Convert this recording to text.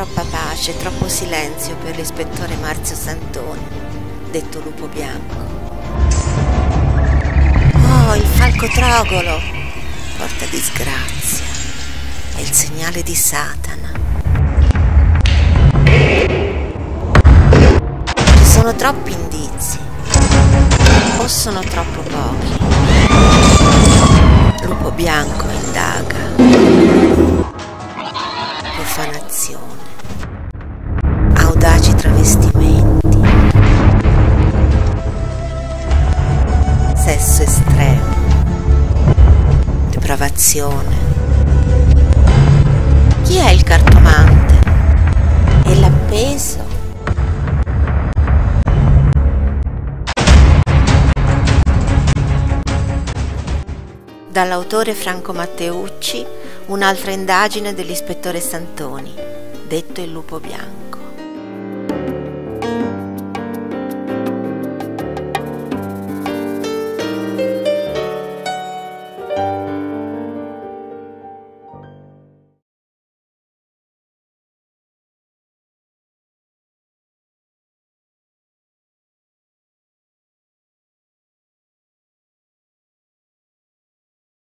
Troppa pace, troppo silenzio per l'ispettore Marzio Santoni, detto lupo bianco. Oh, il falco trogolo porta disgrazia, è il segnale di Satana. Ci sono troppi indizi, o sono troppo pochi. Lupo bianco indaga profanazione, audaci travestimenti, sesso estremo, depravazione. Chi è il cartomante? E l'appeso? Dall'autore Franco Matteucci un'altra indagine dell'ispettore Santoni, detto il lupo bianco.